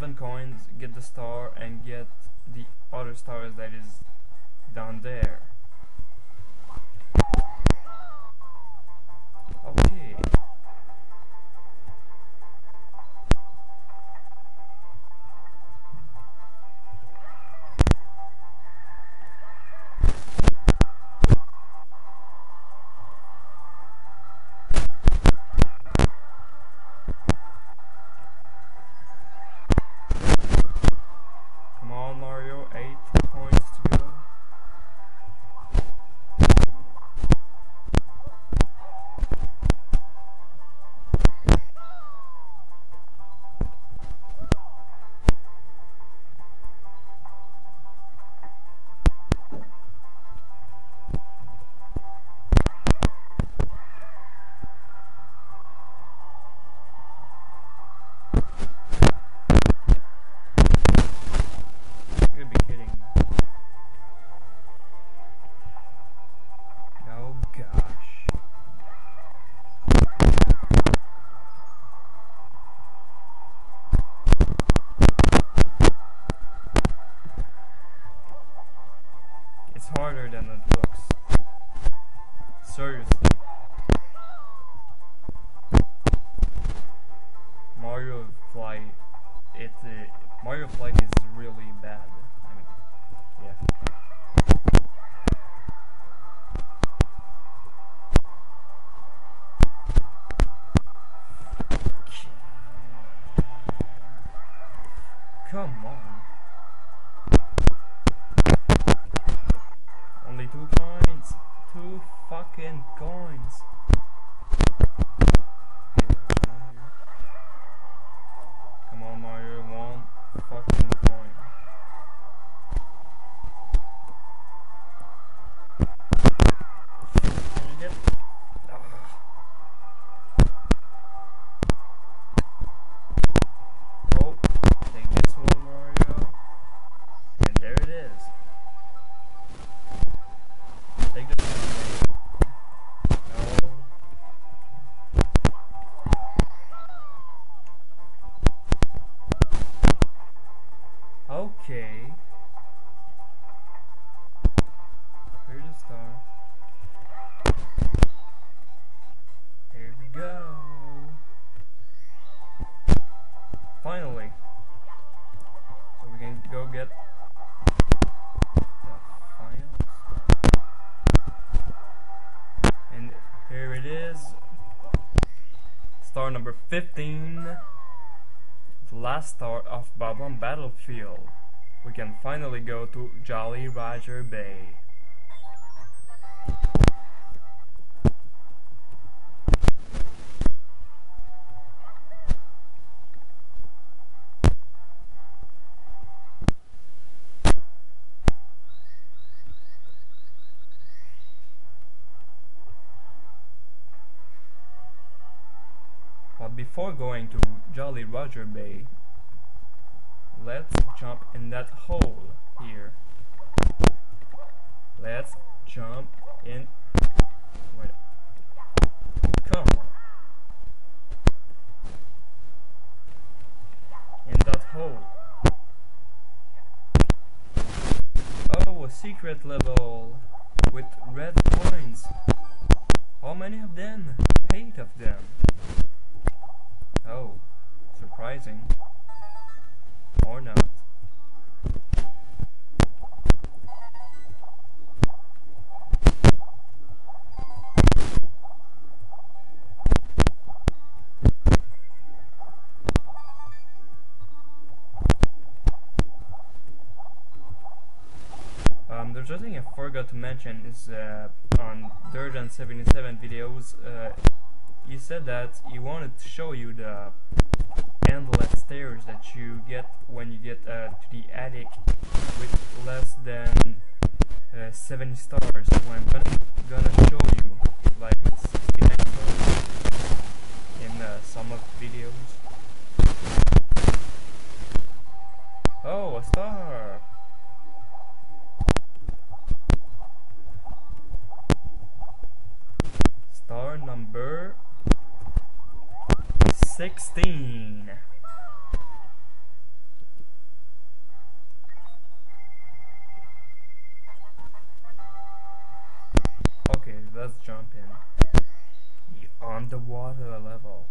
11 coins, get the star, and get the other stars that is down there. Mario Flight, it uh, Mario Flight is really bad. I mean, yeah. Come on. Only two coins. Two fucking coins. Okay, there's one here. Come on, Mario. One fucking Star number 15. The last star of Bob-omb Battlefield. We can finally go to Jolly Roger Bay. Before going to Jolly Roger Bay, let's jump in that hole here. Let's jump in. Wait. Come on. In that hole. Oh, a secret level with red coins. How many of them? Eight of them. Oh, surprising. Or not. Um, there's one thing I forgot to mention is uh, on durden77 videos, uh, he said that he wanted to show you the endless stairs that you get when you get uh, to the attic with less than uh, 70 stars. So I'm gonna gonna show you like 69 stars in uh, some of the videos. Oh, a star! Star 16. Okay, let's jump in. The Underwater level.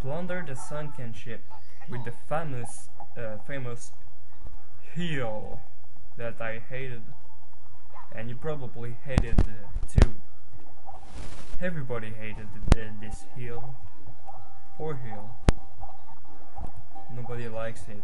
Plunder the sunken ship with the famous, uh, famous heel that I hated, and you probably hated uh, too. Everybody hated the, this heel. Poor hill. Nobody likes it.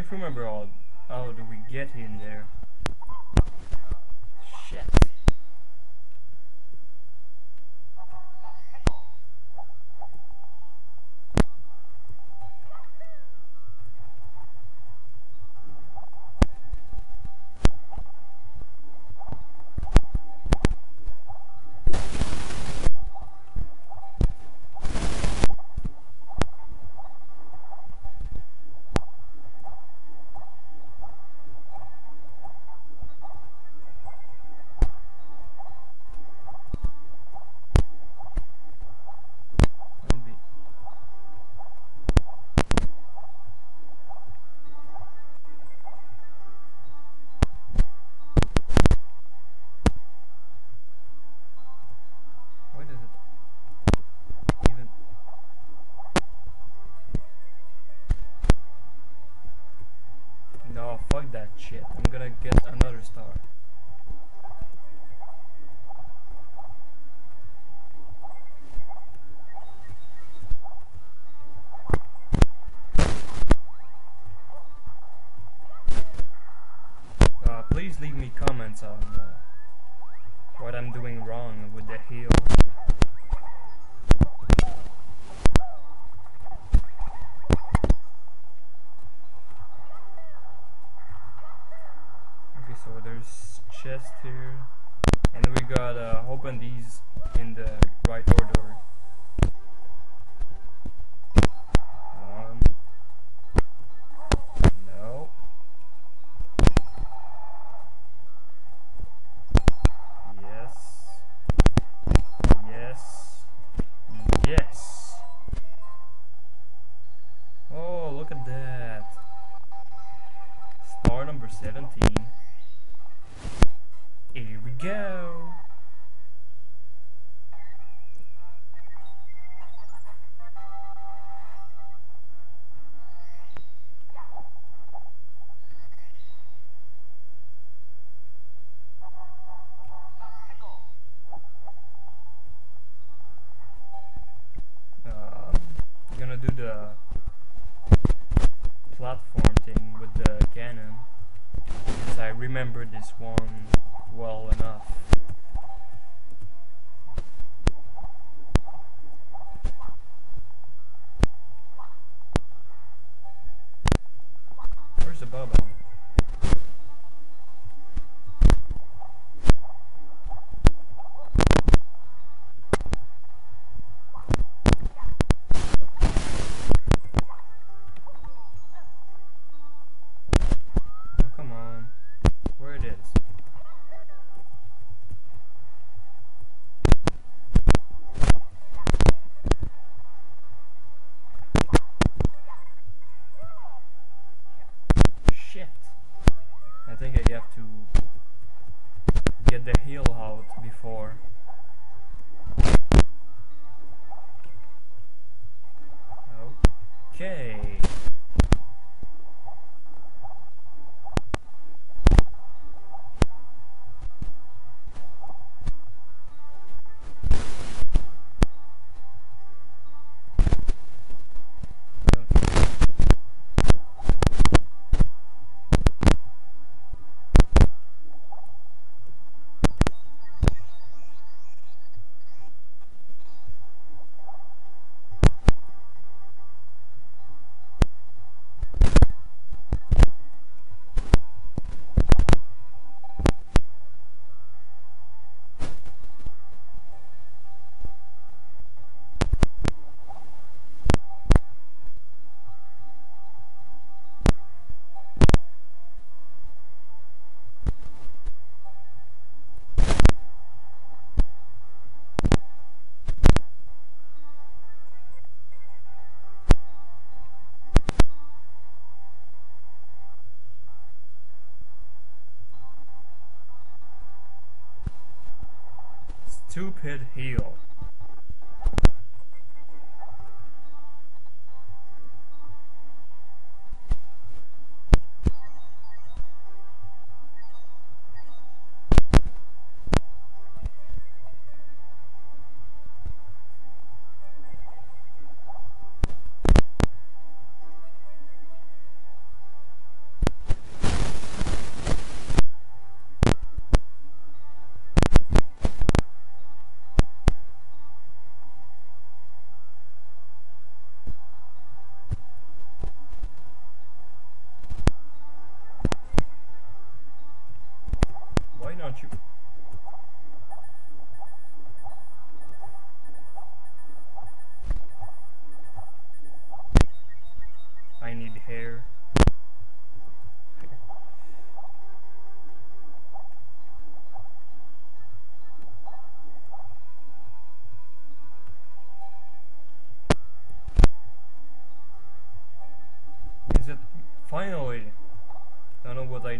Can't remember how how do we get in there. Shit. Uh, what I'm doing wrong with the heel. Okay, so there's chest here, and we gotta open these in the right order. minus 1 think I have to get the heel out before. Okay. Stupid heel.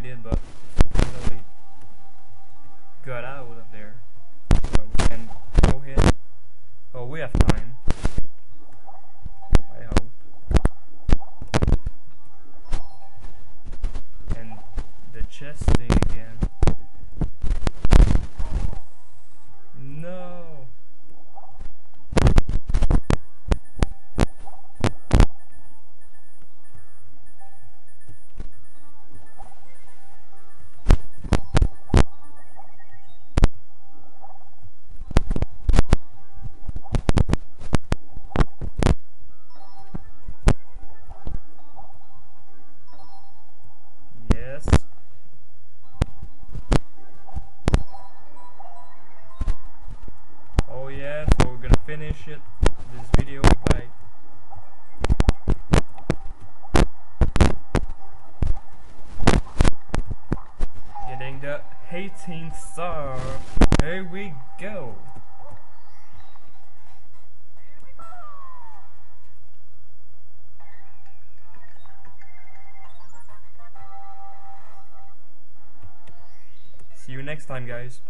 Did, but finally got out of there. But we can go ahead. Oh, we have finish it this video by getting the 18th star. Here we go. See you next time, guys.